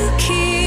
to keep